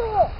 そ。